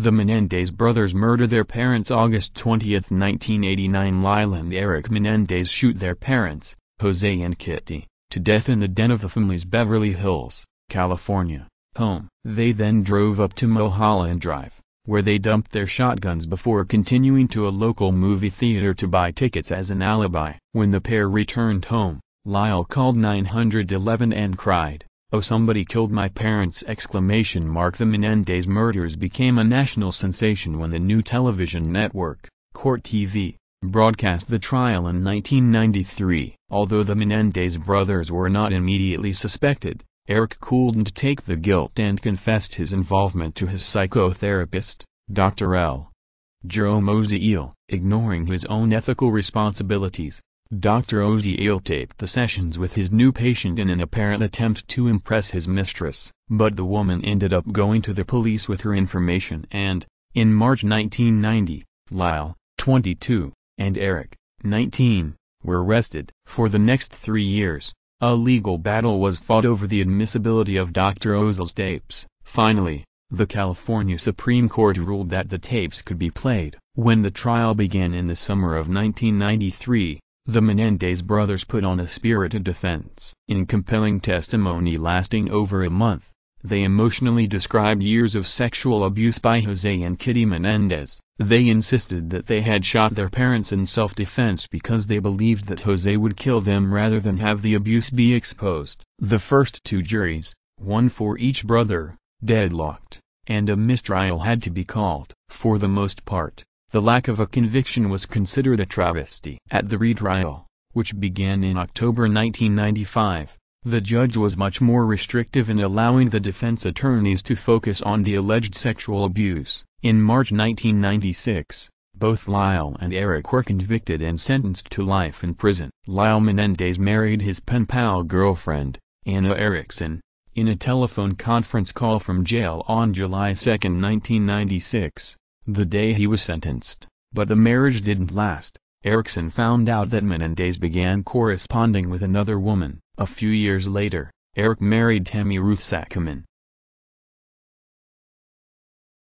The Menendez brothers murder their parents August 20, 1989 Lyle and Eric Menendez shoot their parents, Jose and Kitty, to death in the den of the family's Beverly Hills, California, home. They then drove up to Mulholland Drive, where they dumped their shotguns before continuing to a local movie theater to buy tickets as an alibi. When the pair returned home, Lyle called 911 and cried, Oh somebody killed my parents! Exclamation mark The Menendez murders became a national sensation when the new television network, Court TV, broadcast the trial in 1993. Although the Menendez brothers were not immediately suspected, Eric couldn't take the guilt and confessed his involvement to his psychotherapist, Dr. L. Jerome Oziel, ignoring his own ethical responsibilities. Dr. Oziel taped the sessions with his new patient in an apparent attempt to impress his mistress, but the woman ended up going to the police with her information and, in March 1990, Lyle, 22, and Eric, 19, were arrested. For the next three years, a legal battle was fought over the admissibility of Dr. Oziel's tapes. Finally, the California Supreme Court ruled that the tapes could be played. When the trial began in the summer of 1993, the Menendez brothers put on a spirited defense. In compelling testimony lasting over a month, they emotionally described years of sexual abuse by Jose and Kitty Menendez. They insisted that they had shot their parents in self-defense because they believed that Jose would kill them rather than have the abuse be exposed. The first two juries, one for each brother, deadlocked, and a mistrial had to be called. For the most part, the lack of a conviction was considered a travesty. At the retrial, which began in October 1995, the judge was much more restrictive in allowing the defense attorneys to focus on the alleged sexual abuse. In March 1996, both Lyle and Eric were convicted and sentenced to life in prison. Lyle Menendez married his pen pal girlfriend, Anna Eriksson, in a telephone conference call from jail on July 2, 1996 the day he was sentenced. But the marriage didn't last. Eriksson found out that Menendez began corresponding with another woman. A few years later, Eric married Tammi Ruth Saccoman,